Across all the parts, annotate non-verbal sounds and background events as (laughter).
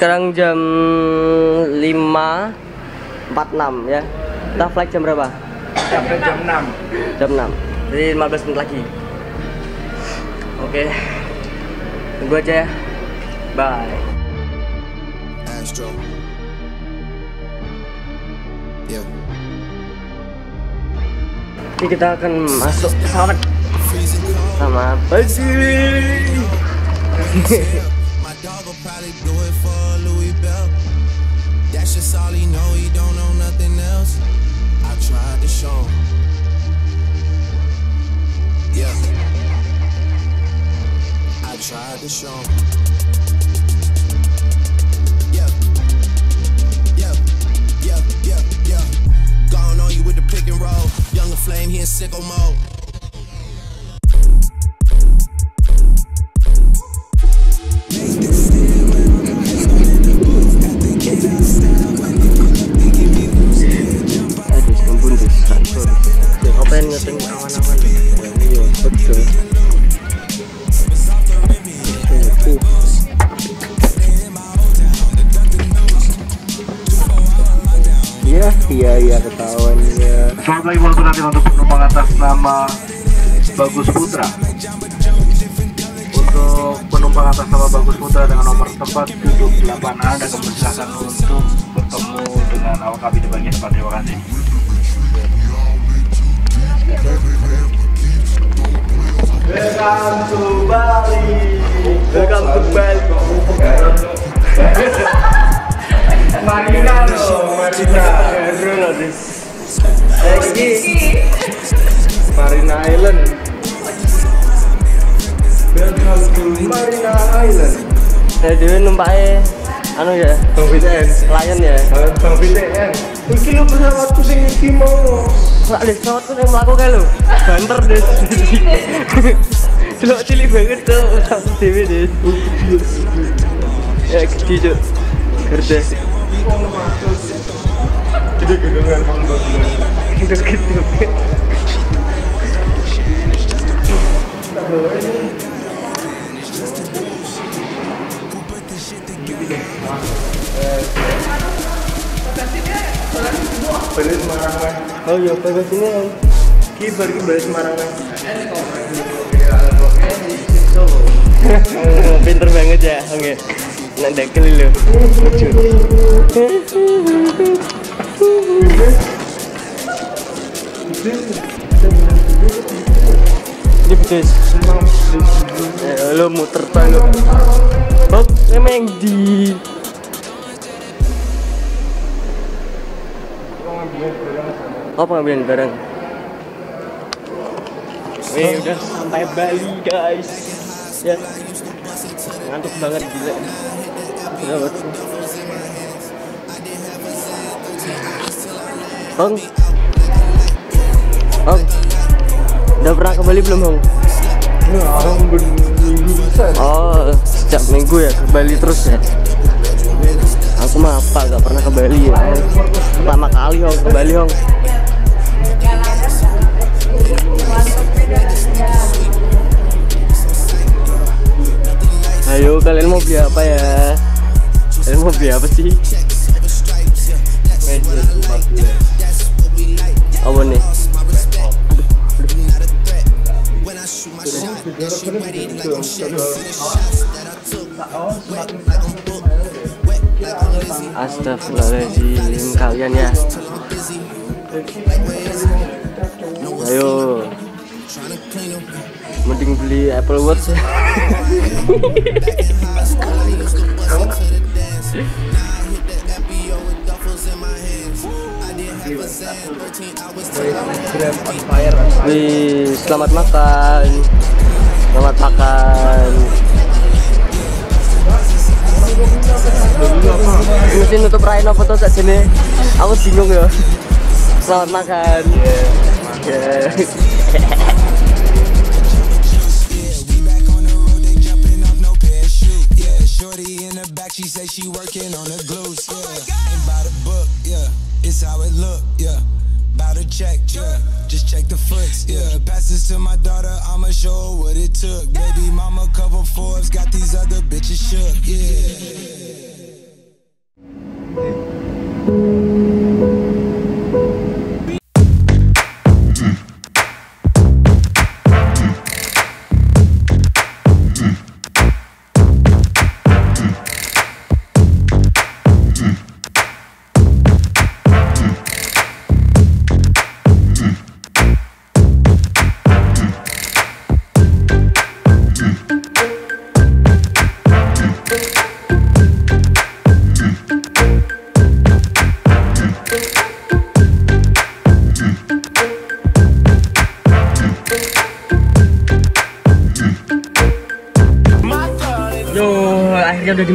sekarang jam 5.46 ya. Kita flight jam berapa? Sampai jam 6. Jam 6. Jadi 15 menit lagi. Oke. Tunggu aja ya. Bye. Astro. Yeah. Ini kita akan masuk pesawat sama Bagi. (laughs) Dog do it for Louis Bell. That's just all he know, he don't know nothing else. I tried to show. Yeah. I tried to show. Yeah. Yeah. Yeah. Yeah. Yeah. Gone on you with the pick and roll. Younger flame, he in sicko mode. Tempat duduk 8A dan silakan untuk bertemu dengan awak kabin di bagian depan. Terima kasih. Welcome to Bali. Welcome to Bali. Marina loh, Marina. This. Lagi Marina Island. Welcome to Marina Island. Saya dhewe numpake anu ya, Bang BTN. Lion ya. Bang BTN. Iki lho pesawatku sing iki mau. Sak deh, pesawatku yang melaku kayak lu Banter deh (laughs) Celok cilik banget tuh Pesawat dewe deh Ya gede cuk Gerdes Jadi gedungan Bang Gitu (laughs) Balik Semarang weh. Oh iya, bagus ini kan Ki ki balik Semarang. Oh, Pinter banget ya, oke. Nak dekel lu Lucu Ini pedes. Eh, lo muter banget. Bok, emang di Oh pengambilan barang? Wih udah. sampai Bali guys. Ya. Ngantuk banget gila. Gila banget Hong. Hong. Udah pernah ke Bali belum Hong? Nah, bisa. Oh sejak minggu ya ke Bali terus ya Aku apa gak pernah ke Bali ya Pertama kali Hong ke Bali Hong Ayo kalian mau beli apa ya? Kalian mau beli apa sih? Apa nih? Astagfirullahaladzim kalian ya. Ayo. Mending beli Apple Watch. Ya Wih, selamat makan Rain apa tuh saat sini Aku bingung ya Selamat makan Yeah. Shorty in the back, she say she working on the glues. Yeah, ain't by the book. Yeah, it's how it look. Yeah, about to check. Yeah, just check the foots. Yeah, pass this to my daughter. I'ma show her what it took. Baby mama cover Forbes, got these other bitches shook. Yeah.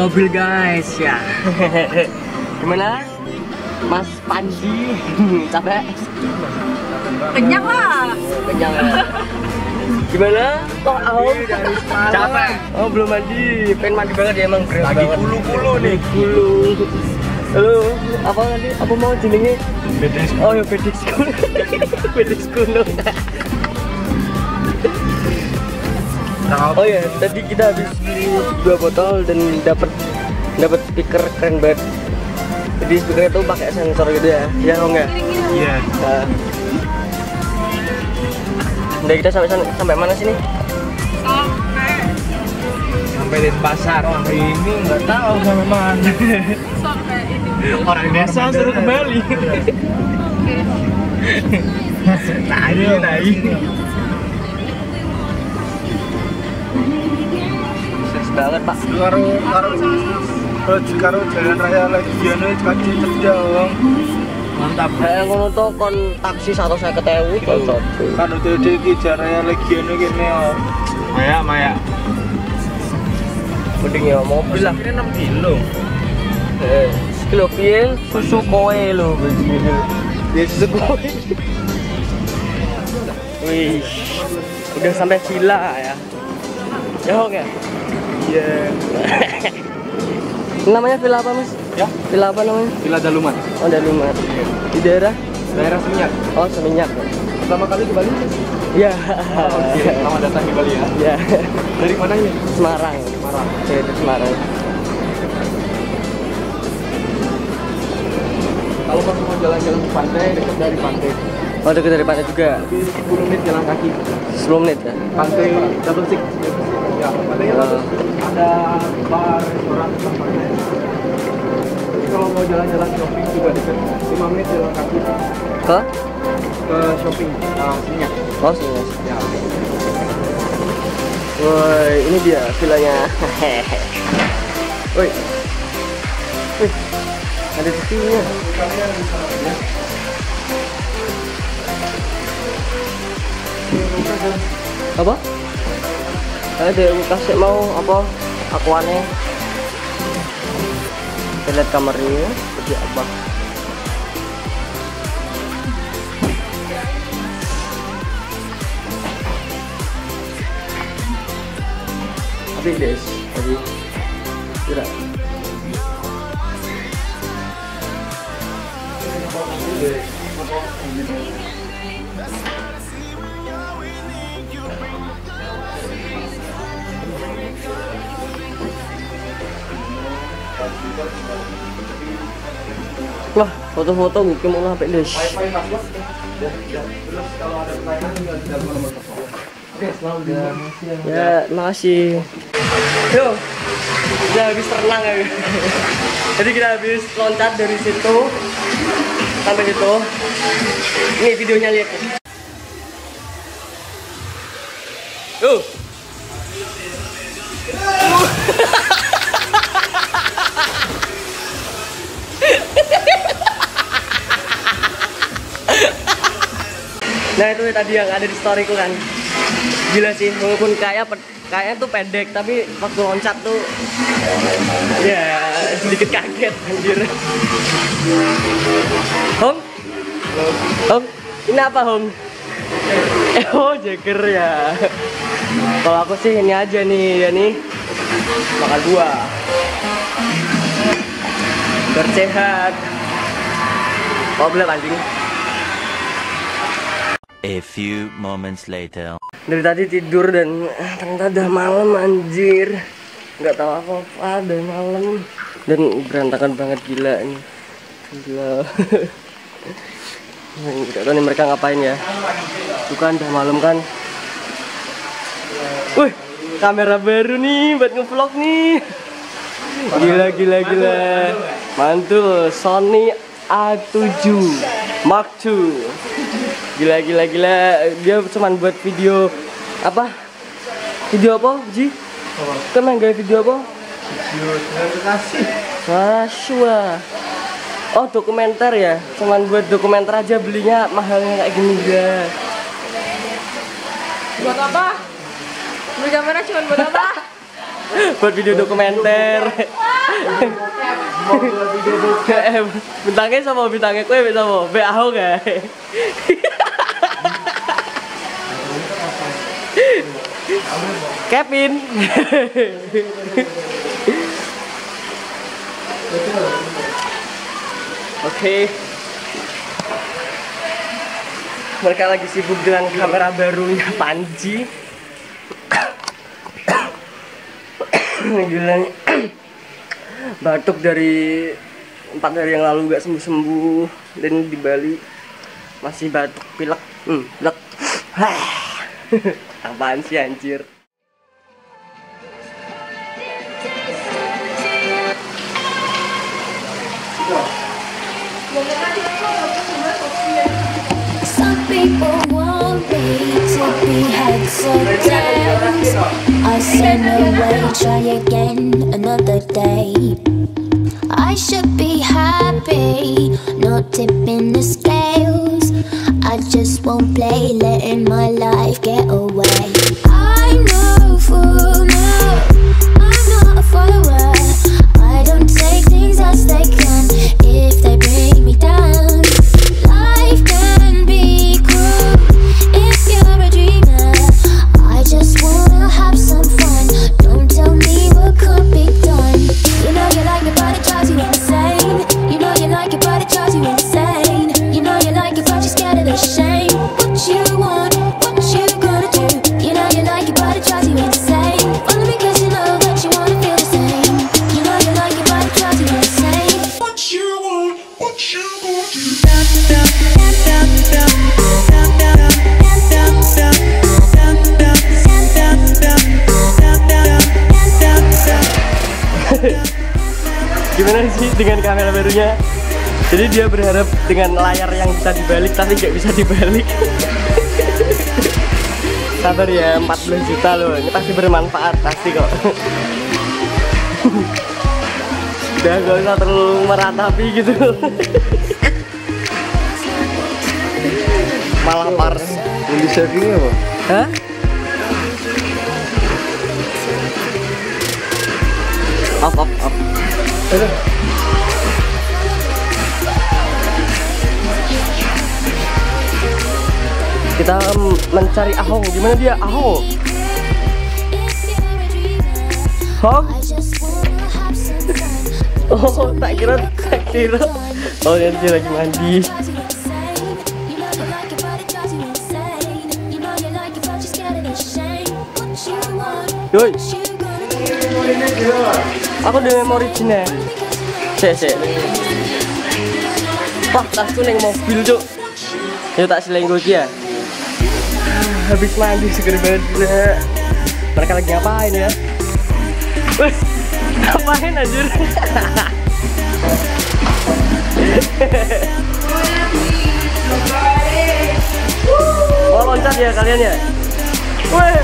Mobil guys ya. (laughs) Gimana? Mas Panji (laughs) capek? Kenyang lah. Kenyang ya? Gimana? Kok Aom? Capek. Oh belum mandi, pengen mandi banget ya emang keren Lagi banget. bulu-bulu nih. Bulu. Halo, apa tadi? Apa mau jenenge? Bedes. Oh ya bedik school. bedik gunung. Oh ya, tadi kita habis beli dua botol dan dapat dapat speaker keren banget. Jadi speaker itu pakai sensor gitu ya. Ya oh enggak? Iya. Nah. Udah kita sampai sana- sampai mana sini? Sampai Sampai di pasar. Sampai ini nggak tahu sampai mana. sampai ini. Orang desa suruh kembali. Tai, tai. Sukses banget pak. Karo karo karo karo jalan raya lagi jane kacil cedong. Mantap. Kayak ngono tuh kon taksi satu saya ketewu cocok. Kan udah di iki jalan raya lagi jane kene. Maya, Maya. Mending ya mobil lah. Ini 6 kilo. Eh, kilo piye susu kowe lo. Ya susu kowe. Wih, udah sampai villa ya. Ya oke. Iya. namanya villa apa mas? Ya, Villa apa namanya? Villa Daluman. Oh dari Lumat. Di daerah? Daerah Seminyak. Oh Seminyak. Pertama kali ke Bali? Ya. Oke, selamat datang di Bali ya. Ya. Dari mana ini? Semarang. Semarang. Oke, itu Semarang. Kalau kamu mau jalan-jalan ke pantai, dekat dari pantai. Oh dekat dari pantai juga. Tapi 10 menit jalan kaki. 10 menit ya. Pantai Double Six. Ya, pantainya Oh. Ada bar, restoran, tempat pantai. Tapi kalau mau jalan-jalan shopping juga dekat 5 menit jalan kaki Ke? ke shopping. Nah, Seminyak. Oh sini. Ya. Woi, ini dia villanya. Woi. Wih. Ada TV-nya. Apa? Ada kasih mau apa? Aku aneh. Kita lihat kamarnya seperti apa. Tapi guys, tadi tidak. Wah, foto-foto gue mau sampai des. Ya, makasih. Yo, udah habis renang ya. Jadi kita habis loncat dari situ sampai situ. Ini videonya lihat. Yo. Nah itu tadi yang ada di storyku kan. Gila sih, walaupun kayak kayaknya tuh pendek Tapi waktu loncat tuh Ya sedikit kaget anjir. Hong? Hong? Ini apa Hong? Eh, oh Jagger ya. Kalau aku sih ini aja nih ya nih. Makan buah Biar sehat Oh boleh anjing A few moments later. dari tadi tidur dan eh, ternyata udah malam anjir. Nggak tahu apa apa udah malam. Dan berantakan banget gila ini. Gila. (laughs) Nggak tahu nih mereka ngapain ya. Bukan udah malam kan. Wih kamera baru nih buat ngevlog nih. Gila gila gila. Mantul Sony A7 Mark II gila gila gila. Dia cuman buat video apa? Video apa Ji? Kan main gaya video apa? Masya Oh dokumenter ya? Cuman buat dokumenter aja belinya mahalnya kayak gini guys Buat apa? Beli kamera cuma buat apa? (laughs) buat video dokumenter. (laughs) Bintangnya sama bintangnya kue sama. Be aku gak? (laughs) Kevin. Oke. Mereka lagi sibuk dengan kamera barunya Panji. Gila. Batuk dari empat hari yang lalu gak sembuh sembuh dan di Bali masih batuk pilek. Hmm, pilek. Apaan sih anjir? Some people want me to be heads or tails. I say no way, try again another day. I should be happy, not tipping the scales. Won't play, letting my life get away. Gimana sih dengan kamera barunya? Jadi dia berharap dengan layar yang bisa dibalik tapi nggak bisa dibalik. (laughs) Sabar ya, 14 juta loh. Ini pasti bermanfaat pasti kok. (laughs) Udah gak usah terlalu meratapi gitu. (laughs) Malah parah. Yang di savingnya apa? Hah? Off, off, Kita mencari Ahong. Gimana dia? Ahong. Hong? (laughs) Oh, tak kira, tak kira. Oh, dia, lagi mandi. Yoi, aku udah memori Cina. Sik, sik. Wah, tasku neng mobil, Cuk. Yuk tak selingkuh ya. Habis mandi seger banget. Mereka lagi ngapain ya? Wih, ngapain anjir? (laughs) Oh loncat ya kalian ya? Wih.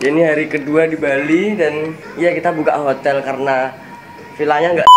Ini hari kedua di Bali dan ya kita buka hotel karena villanya nggak